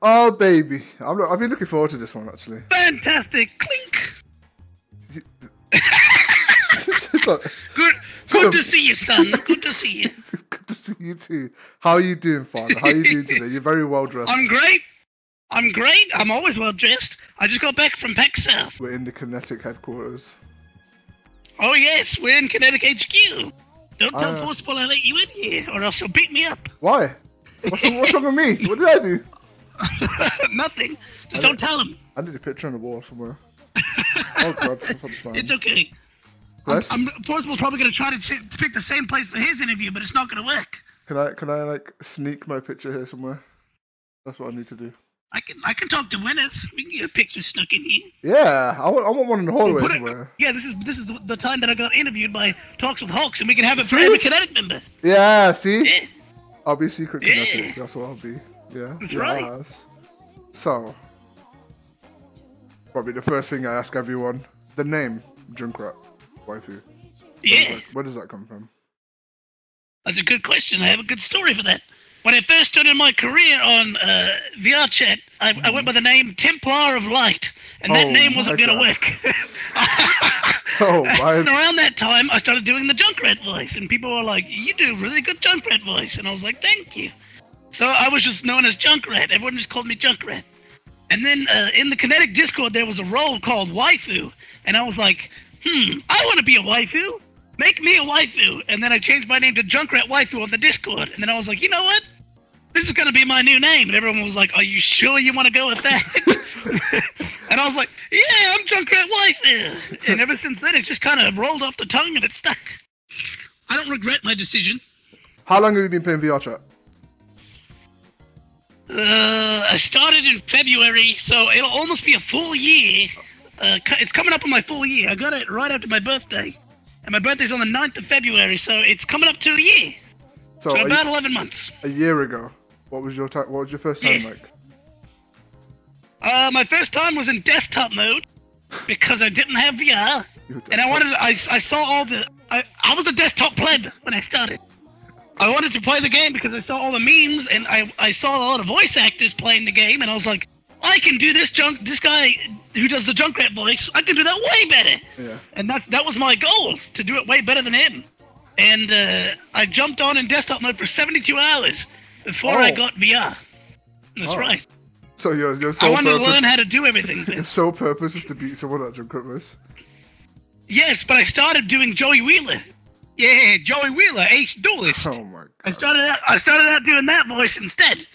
Oh baby, I'm, I've been looking forward to this one actually. Fantastic. Clink. Good. Good to see you, son. Good to see you. Good to see you too. How are you doing, father? How are you doing today? You're very well dressed. I'm great. I'm great. I'm always well dressed. I just got back from PAX South. We're in the kinetic headquarters. Oh yes, we're in Kinetic HQ. Don't tell Uh. Forceable I let you in here, or else he'll beat me up. Why? What's wrong, what's wrong with me? What did I do? Nothing. Just don't tell him. I need a picture on the wall somewhere. oh god. It's okay. I'm, Bless. I'm Forceable's probably gonna try to, t- to pick the same place for his interview, but it's not gonna work. Can I can I like sneak my picture here somewhere? That's what I need to do. I can I can talk to winners. We can get a picture snuck in here. Yeah, I want, I want one in the hallway it- somewhere. yeah, this is this is the, the time that I got interviewed by Talks with HaWXx, and we can have it for See? every Kinetic member. Yeah, see? Yeah. I'll be secret Yeah. kinetic. That's what I'll be. Yeah. That's right. yes. So, probably the first thing I ask everyone: the name Junkrat waifu. Yeah. Like, where does that come from? That's a good question. I have a good story for that. When I first started my career on uh, VR chat, I, I went by the name Templar of Light, and that Oh name wasn't going to work. Oh, and around that time, I started doing the Junkrat voice, and people were like, "You do a really good Junkrat voice," and I was like, "Thank you." So I was just known as Junkrat. Everyone just called me Junkrat. And then uh, in the Kinetic Discord, there was a role called Waifu, and I was like, "Hmm, I want to be a waifu. Make me a waifu." And then I changed my name to Junkrat Waifu on the Discord, and then I was like, "You know what? This is gonna be my new name." And everyone was like, "Are you sure you want to go with that?" and I was like, "Yeah, I'm Junkrat Waifu." And ever since then, it just kind of rolled off the tongue and it stuck. I don't regret my decision. How long have you been playing VR chat? Uh, I started in February, so it'll almost be a full year. Uh, it's coming up on my full year. I got it right after my birthday. And my birthday's on the 9th of February, so it's coming up to a year. So So a, about 11 months. a year ago, what was your time? What was your first time Yeah. like? Uh, my first time was in desktop mode because I didn't have VR. And I wanted, I, I saw all the, I, I was a desktop pleb when I started. I wanted to play the game because I saw all the memes and I, I saw a lot of voice actors playing the game and I was like, I can do this junk, this guy who does the Junkrat voice, I can do that way better. Yeah. And that's, that was my goal, to do it way better than him. And uh, I jumped on in desktop mode for 72 hours before I Oh. got VR. That's Oh. right. So your your I wanted purpose. to learn how to do everything. Your sole purpose is to beat someone at Junkrat voice. yes, but I started doing Joey Wheeler. Yeah, Joey Wheeler, Ace Duelist. Oh my god! I started out. I started out doing that voice instead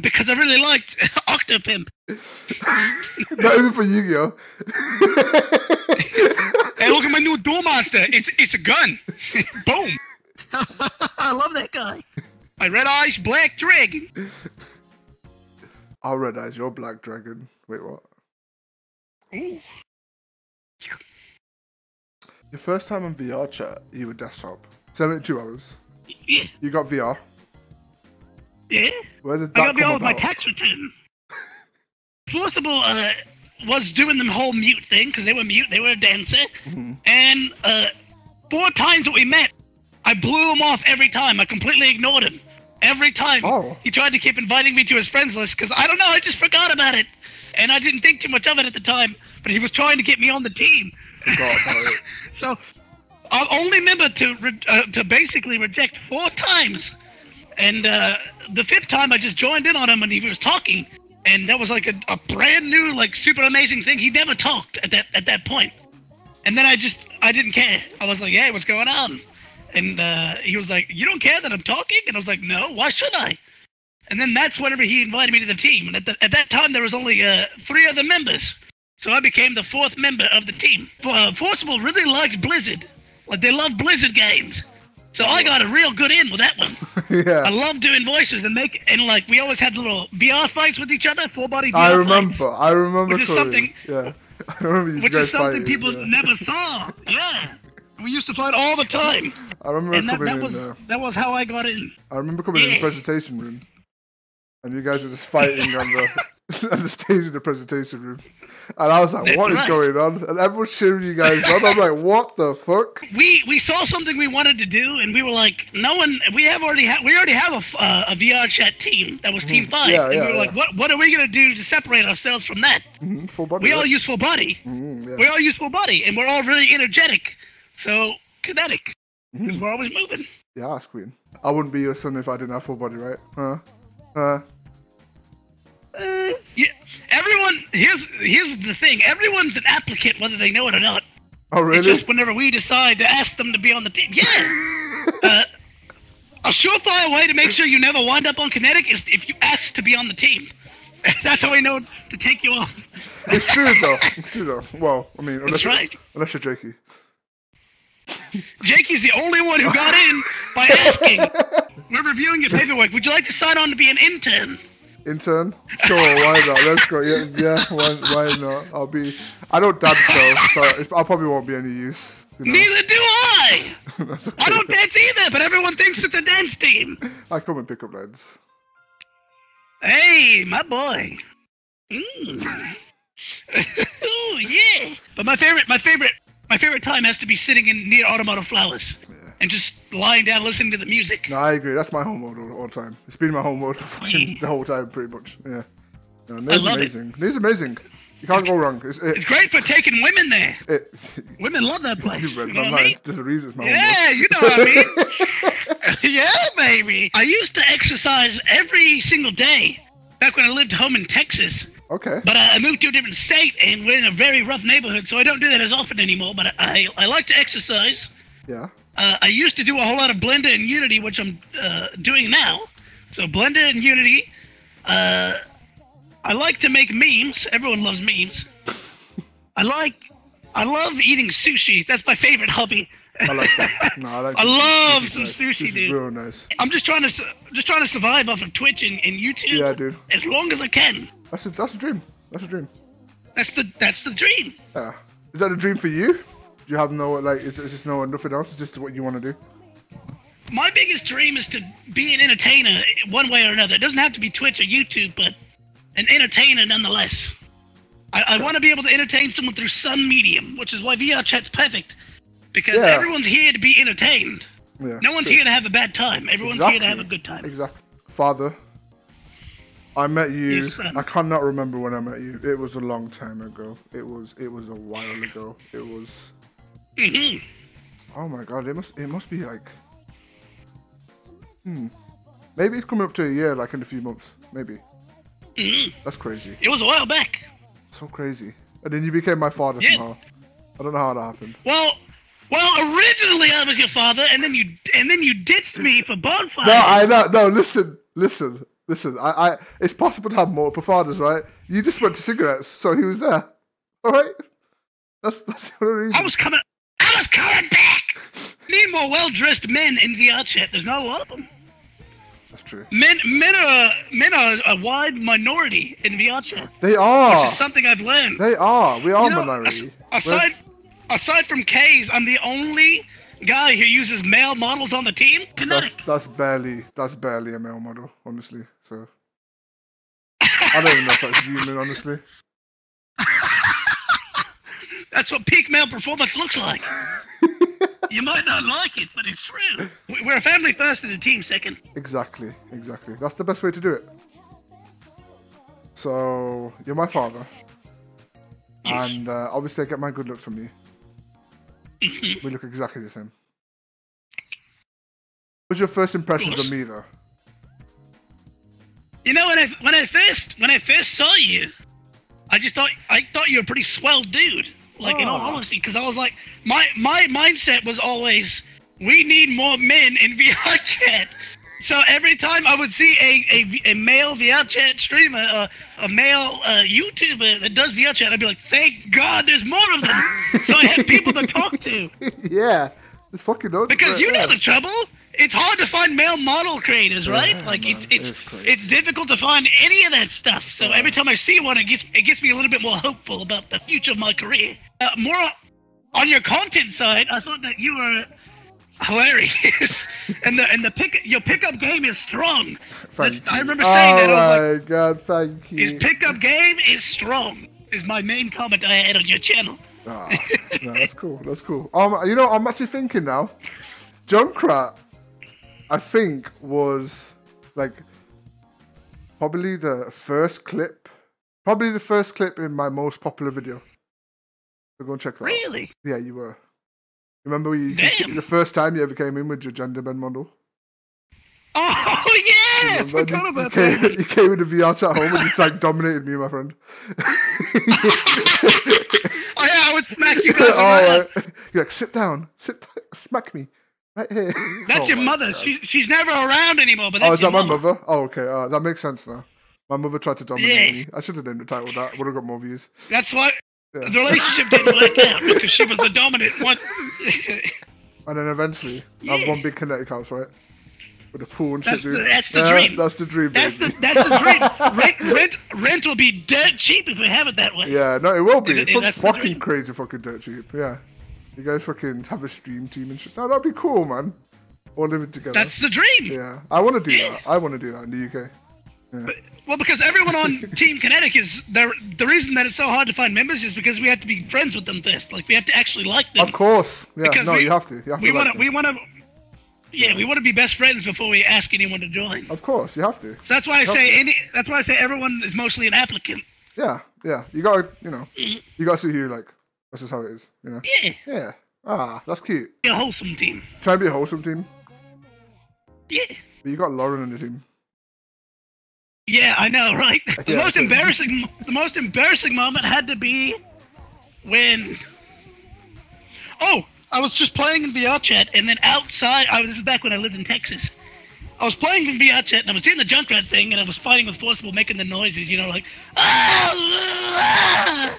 because I really liked Octopimp. Not even for Yu-Gi-Oh. Hey, look at my new duel monster! It's it's a gun. Boom! I love that guy. My red eyes, black dragon. I'll red eyes your black dragon. Wait, what? Ooh. Your first time on VR chat, you were desktop. So only two hours. Yeah, You got VR. yeah. Where did I that got me come all with my tax return. Forceable uh, was doing the whole mute thing because they were mute. They were a dancer, Mm-hmm. and uh, four times that we met, I blew him off every time. I completely ignored him every time. Oh. He tried to keep inviting me to his friends list because I don't know. I just forgot about it, and I didn't think too much of it at the time. But he was trying to get me on the team. Forgot about it. So, I'll only remember to re- uh, to basically reject four times, and uh, the fifth time I just joined in on him and he was talking, and that was like a, a brand new, like super amazing thing. He never talked at that at that point, and then I just I didn't care. I was like, hey, what's going on? And uh, he was like, you don't care that I'm talking? And I was like, no, why should I? And then that's whenever he invited me to the team. And at, the, at that time, there was only uh, three other members. So I became the fourth member of the team. Uh, Forceable really liked Blizzard. Like, they love Blizzard games. So I got a real good in with that one. yeah. I love doing voices and make and like we always had little VR fights with each other, full body VR I fights, remember. I remember. Which is Corey. something- Yeah. I remember you which guys is something fighting, people yeah. never saw. Yeah, we used to fight all the time, I remember and that, coming that in was there. that was how I got in. I remember coming in the presentation room, and you guys were just fighting on the on the stage in the presentation room, and I was like, That's "What is right. going on?" And everyone's cheering you guys on. I'm like, "What the fuck?" we we saw something we wanted to do, and we were like, no one. We have already ha- we already have a, uh, a VR chat team that was Team Five, Mm-hmm. Yeah, and yeah, we were yeah. like, what what are we gonna do to separate ourselves from that? Mhm, Full body. We all use full body. Yeah. We all use full body, and we're all really energetic, so kinetic Mm-hmm. because we're always moving. Yeah, ask Queen. I wouldn't be your son if I didn't have full body, right? Huh? Huh? Here's here's the thing. Everyone's an applicant, whether they know it or not. Oh, It's really? just whenever we decide to ask them to be on the team. Yeah. uh, a surefire way to make sure you never wind up on kinetic is if you ask to be on the team. That's how we know to take you off. It's true though. It's true though. Well, I mean, unless That's you're, right. unless you're Jakey. Jakey's the only one who got in by asking. We're reviewing your paperwork. Would you like to sign on to be an intern? Intern? Sure, why not? Let's go. Yeah, yeah. Why, why not? I'll be. I don't dance though, so I probably won't be any use. You know? Neither do I. Okay. I don't dance either, but everyone thinks it's a dance team. I come and pick up lines. Hey, my boy. Mm. Ooh, yeah. But my favorite, my favorite, my favorite time has to be sitting in NieR Automata flowers and just lying down listening to the music. No, I agree. That's my home mode all, all the time. It's been my home mode for fucking the whole time, pretty much. Yeah. No, NieR's amazing. it. NieR's amazing. You can't go wrong. It's, it, It's great for taking women there. it, Women love that place. you know my what I mean? mind. There's a reason it's my home Yeah, you know what I mean. yeah, baby. I used to exercise every single day back when I lived home in Texas. Okay. But I moved to a different state, and we're in a very rough neighborhood, so I don't do that as often anymore. But I, I like to exercise. Yeah. Uh, I used to do a whole lot of Blender and Unity, which I'm uh, doing now. So Blender and Unity. Uh, I like to make memes. Everyone loves memes. I like. I love eating sushi. That's my favorite hobby. I like that. No, I like I love Sushi's some nice. sushi, dude. real nice. I'm just trying to just trying to survive off of Twitch and, and YouTube. Yeah, dude. As long as I can. That's a, that's a dream. That's a dream. That's the that's the dream. Yeah. Is that a dream for you? Do you have no, like, is, is this no nothing else? Is this what you want to do? My biggest dream is to be an entertainer one way or another. It doesn't have to be Twitch or YouTube, but an entertainer nonetheless. I, I want to be able to entertain someone through some medium, which is why VR chat's perfect. Because Yeah. everyone's here to be entertained. Yeah. No one's true. here to have a bad time. Everyone's here to have a good time. Exactly. Father, I met you. Yes. I cannot remember when I met you. It was a long time ago. It was. It was a while ago. It was. Hmm Oh my god! It must. It must be like. Hmm. Maybe it's coming up to a year, like in a few months. Maybe. hmm That's crazy. It was a while back. So crazy. And then you became my father Yeah. somehow. I don't know how that happened. Well, well, originally I was your father, and then you and then you ditched me for bonfire. No, I know. No, listen, listen, listen. I, I. It's possible to have multiple fathers, right? You just went to cigarettes, so he was there. All right. That's that's the only reason. I was coming. Coming back. Need more well-dressed men in VR chat. There's not a lot of them. That's true. Men, men are men are a wide minority in VR chat. They are. Which is something I've learned. They are. We are You know, minority. as- aside, aside from Kayz, I'm the only guy who uses male models on the team. That's that's barely that's barely a male model, honestly. So I don't even know if that's human, honestly. That's what peak male performance looks like. you might not like it, but it's true. We- We're a family first and a team second. Exactly, exactly. That's the best way to do it. So you're my father, Yes. and uh, obviously I get my good looks from you. we look exactly the same. What's your first impressions of me, though? You know when I when I first when I first saw you, I just thought I thought you were a pretty swell dude. Like in all honesty, because I was like my my mindset was always we need more men in VR chat. So every time I would see a, a, a male VR chat streamer, uh, a male uh, YouTuber that does VR chat, I'd be like, thank God there's more of them. so I had people to talk to. yeah, it's fucking. Because right you know the trouble. It's hard to find male model creators, right? Yeah, like man, it's it's it's difficult to find any of that stuff. So every time I see one, it gets it gets me a little bit more hopeful about the future of my career. Uh, more on your content side, I thought that you were hilarious, and the and the pick your pickup game is strong. I remember saying that. Was like, Oh my god, thank you. his pickup game is strong. Is my main comment I had on your channel. Ah, no, that's cool. That's cool. Um, you know, I'm actually thinking now. Junkrat, I think was like probably the first clip, probably the first clip in my most popular video. So go and check that. out. Really? Yeah, you were. Remember you, you- the first time you ever came in with your gender bend model? Oh yeah, Remember? forgot you, about came, that. you came with the VR chat home and you like dominated me, my friend. Oh yeah, I would smack you guys oh, right. You're like, sit down, sit, smack me. That's Oh your mother. God. She, she's never around anymore. But that's Oh, is that my mother. Oh, okay. Uh, that makes sense now. My mother tried to dominate Yeah. me. I should have named the title that. Would have got more views. That's why Yeah. the relationship didn't work out because she was the dominant one. And then eventually, I have one big kinetic house, right? With a pool and That's shit, the- dude. that's the Yeah, dream. That's the dream, that's the that's the dream. Rent, rent rent will be dirt cheap if we have it that way. Yeah, no, it will be. It- It's it- fuck- fucking crazy, fucking dirt cheap. Yeah. You guys fucking have a stream team and shit. No, that'd be cool, man. All living together. That's the dream. yeah. I want to do that. I want to do that in the UK. Well, because everyone on Team Kinetic is the the reason that it's so hard to find members is because we have to be friends with them first. Like we have to actually like them. Of course. Yeah, Because no, we- you have to. You have we to. want to. them. we want to. Yeah, we want to be best friends before we ask anyone to join. Of course, you have to. So that's why I say Okay. any. That's why I say everyone is mostly an applicant. Yeah, yeah. You gotta, you know, Mm-hmm. you gotta see who you like. That's just how it is, you know. Yeah, Yeah. Ah, that's cute. be a wholesome team. Try and be a wholesome team, Yeah. but you got Lowrhen in the team. Yeah, I know, right? The Yeah, most embarrassing, the most embarrassing moment had to be when. Oh, I was just playing in VR chat, and then outside, I was, this is back when I lived in Texas. I was playing in VR chat, and I was doing the Junkrat thing, and I was fighting with Forceable, making the noises, you know, like ah, ah.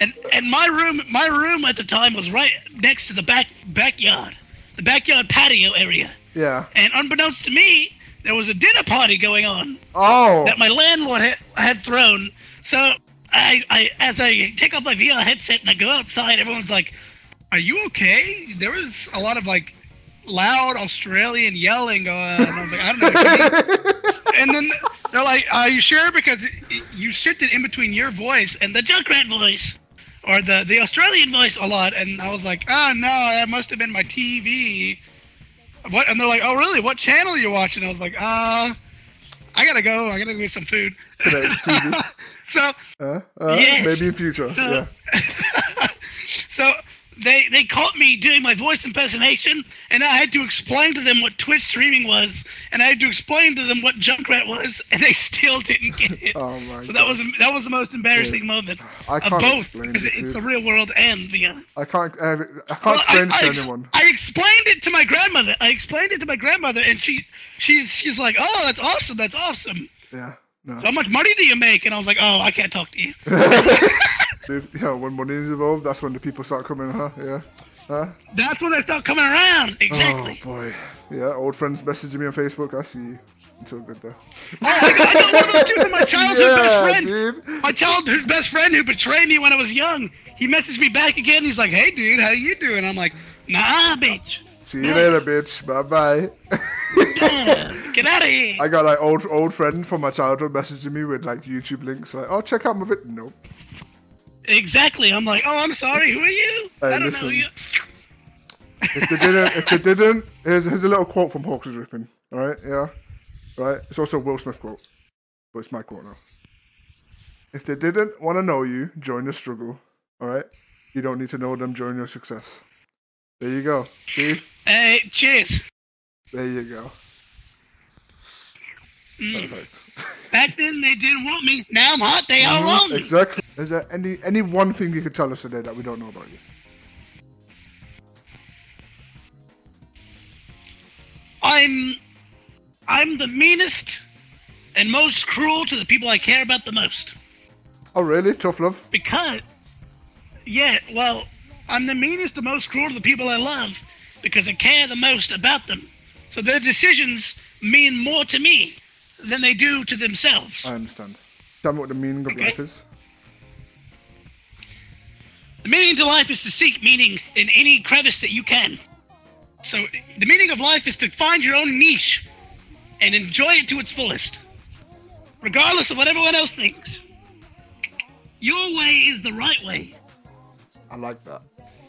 and and my room, my room at the time was right next to the back backyard, the backyard patio area, Yeah. and unbeknownst to me, there was a dinner party going on Oh. that my landlord had, had thrown. So I, I, as I take off my VR headset and I go outside, everyone's like, "Are you okay?" There was a lot of like loud Australian yelling going on. And I was like, "I don't know." What and then they're like, "Are you sure?" Because it, it- you shifted in between your voice and the Junkrat voice. Or the, the Australian voice a lot, and I was like, oh no, that must have been my TV. What? And they're like, oh really? What channel are you watching? I was like, uh, I gotta go. I gotta go get some food. So, Uh, uh, Yes. Maybe in future. So- yeah. so they they caught me doing my voice impersonation, and I had to explain to them what Twitch streaming was, and I had to explain to them what Junkrat was, and they still didn't get it. Oh my so that was that was the most embarrassing moment I of can't both explain because this, it's the real world and VR. I can't. Uh, I can't Well, explain I, to ex- anyone. I explained it to my grandmother. I explained it to my grandmother, and she she's she's like, "Oh, that's awesome. That's awesome. Yeah. No. So how much money do you make?" And I was like, "Oh, I can't talk to you." Yeah. When money is involved, that's when the people start coming. Huh? Yeah. Huh? That's when they start coming around. Oh, exactly. Oh boy. Yeah. Old friends messaging me on Facebook. I see you. It's so good though. Oh, I got, I got one of those my childhood yeah, best friend. dude. My childhood best friend who betrayed me when I was young. He messaged me back again. He's like, "Hey, dude, how you doing?" I'm like, "Nah, bitch. See you later, bitch. Bye bye. Get out of here." I got like old old friend from my childhood messaging me with like YouTube links. Like, oh, check out my vid. Nope. Exactly. I'm like, "Oh, I'm sorry. Who are you? Hey, I don't know listen. you." If they didn't, if they didn't, here's, here's a little quote from HaWXx is ripping. All right, yeah, right. It's also a Will Smith quote, but it's my quote now. If they didn't want to know you, join the struggle. All right, you don't need to know them. Join your success. There you go. See, Hey, cheers. there you go. Mm. Perfect. Back then they didn't want me. Now I'm hot. They all want me. exactly. Is there any any one thing you could tell us today that we don't know about you? I'm, I'm the meanest and most cruel to the people I care about the most. Oh, really? Tough love. Because, yeah, well, I'm the meanest and most cruel to the people I love because I care the most about them. So their decisions mean more to me than they do to themselves. I understand. Tell me what the meaning of Okay. life is. The meaning to life is to seek meaning in any crevice that you can. So the meaning of life is to find your own niche and enjoy it to its fullest, regardless of what everyone else thinks. Your way is the right way. I like that.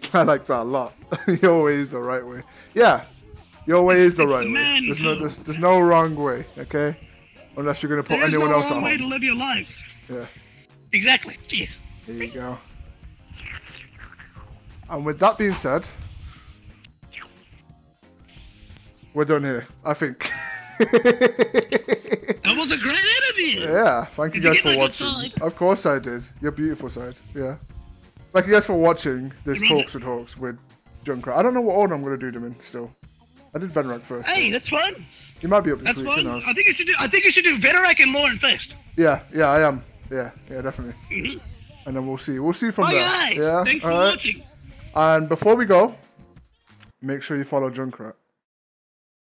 I like that a lot. your way is the right way. Yeah, your way is the right the way. There's no, there's, there's no wrong way. Okay, unless you're gonna put There anyone no else at wrong way to live your life. Yeah, Exactly. Yes. there you go. And with that being said, we're done here. I think. That was a great interview. Yeah, thank you Did you guys get for watching. Of course I did. Your beautiful side. Yeah. Thank you guys for watching this Talks and Talks with Junkrat. I don't know what order I'm going to do them in still. I did Venerac first. Hey, that's fun. You might be up this That's week. fun. Who knows? I think you should do. I think you should do Venerac and Lowrhen first. Yeah, yeah, I am. Yeah, yeah, definitely. Mhm. And then we'll see. We'll see from Bye there. guys. Yeah. Thanks for all right. watching. And before we go, make sure you follow Junkrat.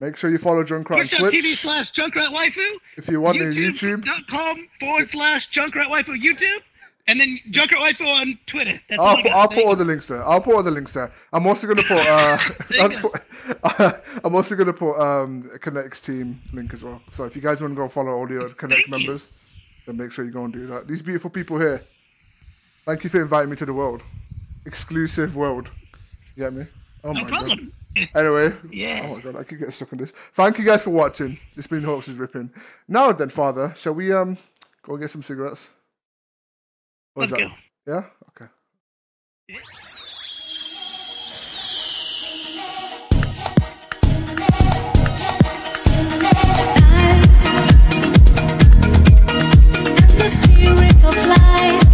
Make sure you follow Junkrat Twitch on Twitch. slash Junkrat Waifu. If you want on YouTube, YouTube.com forward slash Junkrat Waifu YouTube. And then Junkrat Waifu on Twitter. That's I'll put. I'll put all the links there. I'll put all the links there. I'm also gonna put. Uh, put I'm also gonna put um, a Kinetic's team link as well. So if you guys want to go follow all the other Connect members, then make sure you go and do that. These beautiful people here. Thank you for inviting me to the world, exclusive world. You get me? Oh No my problem. god. Anyway, Yeah. Oh my god, I could get stuck on this. Thank you guys for watching. It's been HaWXx is ripping. Now then, Father, shall we um go get some cigarettes? Oh, Let's go. Yeah? Okay. Spirit of.